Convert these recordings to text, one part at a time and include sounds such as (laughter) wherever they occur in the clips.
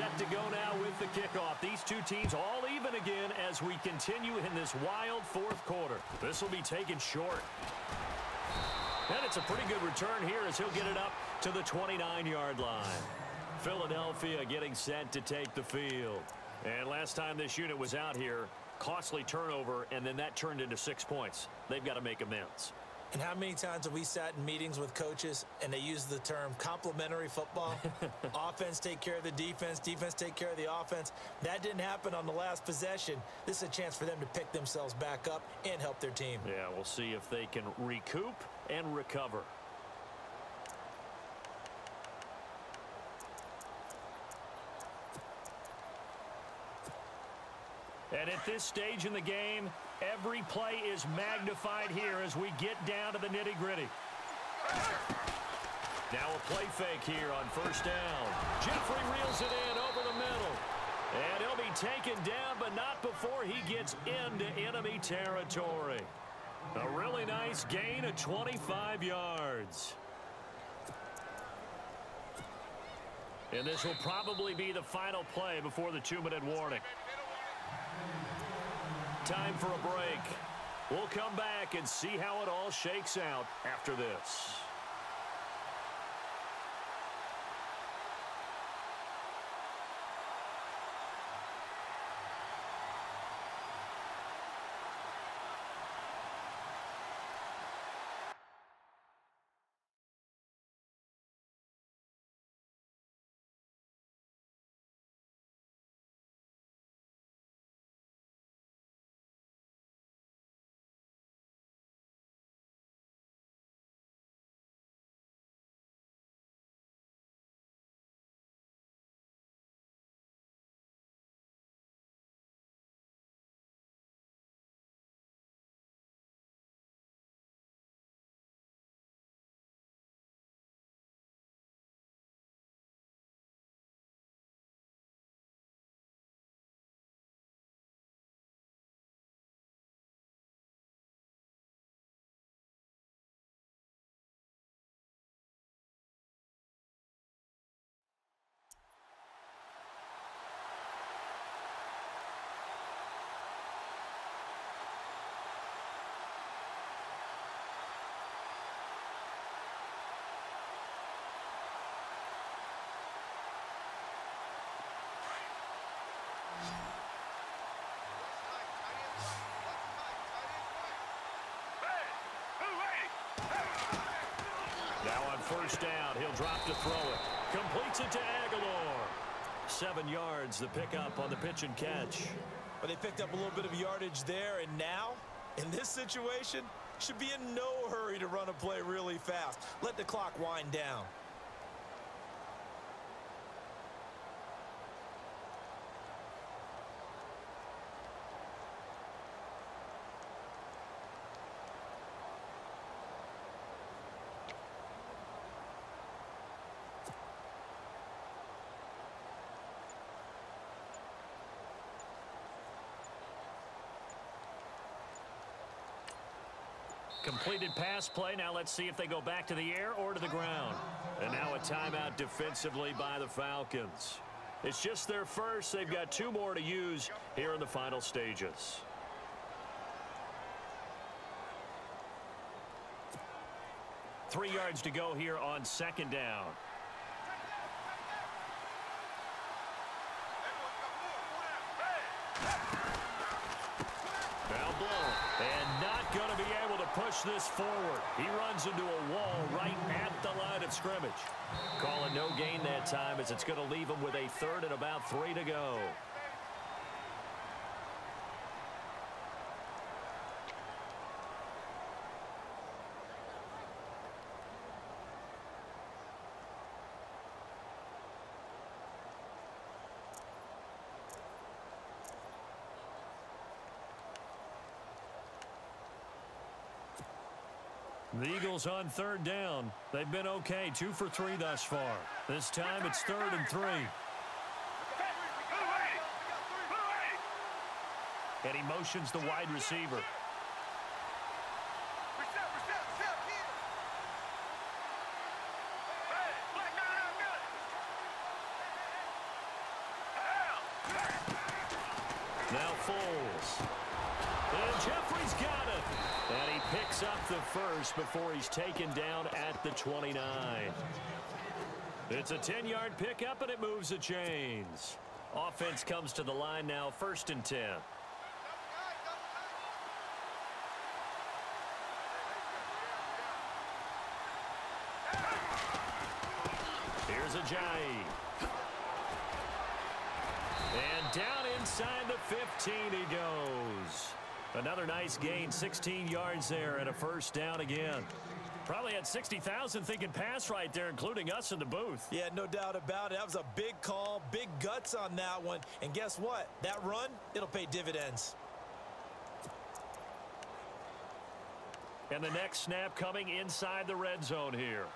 set to go now with the kickoff. These two teams all even again as we continue in this wild fourth quarter. This will be taken short. And it's a pretty good return here as he'll get it up to the 29-yard line. Philadelphia getting set to take the field. And last time this unit was out here, costly turnover, and then that turned into six points. They've got to make amends. And how many times have we sat in meetings with coaches and they use the term complementary football? (laughs) offense take care of the defense, defense take care of the offense. That didn't happen on the last possession. This is a chance for them to pick themselves back up and help their team. Yeah, we'll see if they can recoup and recover. And at this stage in the game, every play is magnified here as we get down to the nitty-gritty. Now a play fake here on first down. Jeffery reels it in over the middle. And he'll be taken down, but not before he gets into enemy territory. A really nice gain of 25 yards. And this will probably be the final play before the two-minute warning. Time for a break. We'll come back and see how it all shakes out after this. First down. He'll drop to throw it. Completes it to Agholor. Seven yards, the pickup on the pitch and catch. Well, they picked up a little bit of yardage there, and now, in this situation, should be in no hurry to run a play really fast. Let the clock wind down. Completed pass play. Now let's see if they go back to the air or to the ground. And now a timeout defensively by the Falcons. It's just their first. They've got two more to use here in the final stages. Three yards to go here on second down. Push this forward. He runs into a wall right at the line of scrimmage. Calling no gain that time as it's going to leave him with a third and about three to go. The Eagles on third down. They've been okay, two for three thus far. This time it's third and three. And he motions the wide receiver. Jeffery's got it. And he picks up the first before he's taken down at the 29. It's a 10-yard pickup, and it moves the chains. Offense comes to the line now, first and 10. Here's Ajayi. And down inside the 15 he goes. Another nice gain, 16 yards there and a first down again. Probably had 60,000 thinking pass right there, including us in the booth. Yeah, no doubt about it. That was a big call, big guts on that one. And guess what? That run, it'll pay dividends. And the next snap coming inside the red zone here.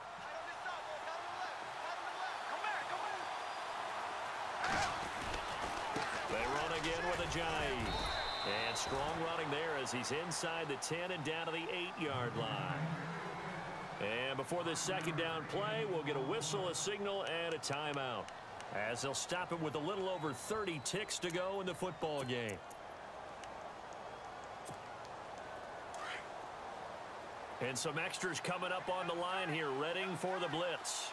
They run again with Ajayi. And strong running there as he's inside the 10 and down to the 8-yard line. And before this second down play, we'll get a whistle, a signal, and a timeout. As they'll stop it with a little over 30 ticks to go in the football game. And some extras coming up on the line here, readying for the blitz.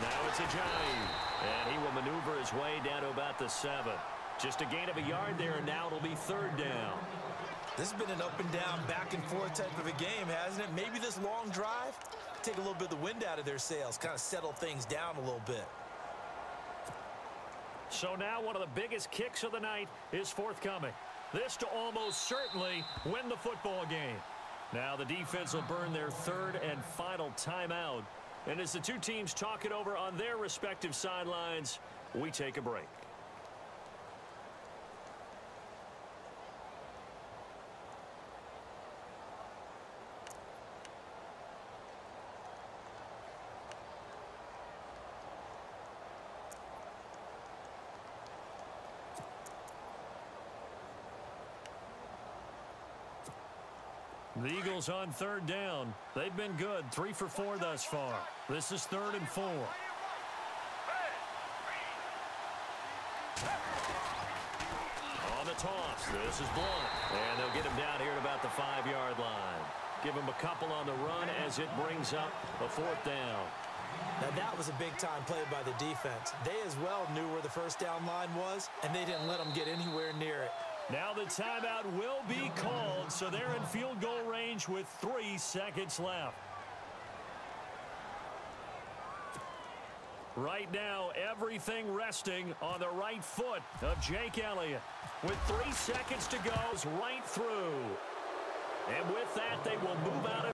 Now it's Ajayi. And he will maneuver his way down to about the seven. Just a gain of a yard there, and now it'll be third down. This has been an up and down, back and forth type of a game, hasn't it? Maybe this long drive, take a little bit of the wind out of their sails, kind of settle things down a little bit. So now one of the biggest kicks of the night is forthcoming. This to almost certainly win the football game. Now the defense will burn their third and final timeout. And as the two teams talk it over on their respective sidelines, we take a break. The Eagles on third down. They've been good. Three for four thus far. This is third and four. On the toss, this is Blount. And they'll get him down here at about the five-yard line. Give him a couple on the run as it brings up a fourth down. Now that was a big-time play by the defense. They as well knew where the first down line was, and they didn't let them get anywhere near it. Now the timeout will be called, so they're in field goal range with three seconds left. Right now, everything resting on the right foot of Jake Elliott. With three seconds to go, right through. And with that, they will move out of